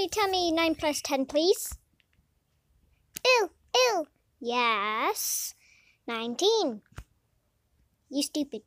somebody tell me 9 plus 10, please? Ew, ew. Yes. 19. You stupid.